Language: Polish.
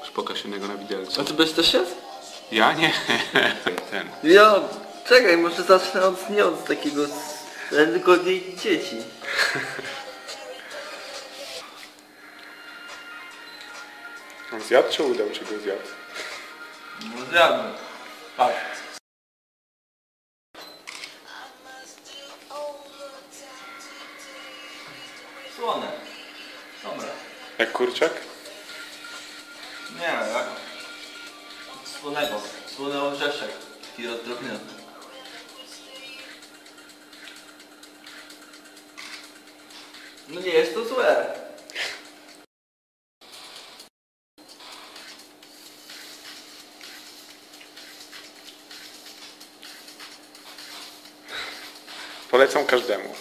Już pokaż innego na widelcu. A ty byś też jest? Ja nie. Ten. Ja, czekaj, może zacznę od, nie od takiego, jej dzieci. On zjadł czy udał, czy go zjadł? No zjadłem. Patrz. Słone. Dobra. Jak kurczak? Nie, jak? Słonego. Słony orzeszek. Taki rozdrobniony. No nie jest to złe. Polecam każdemu.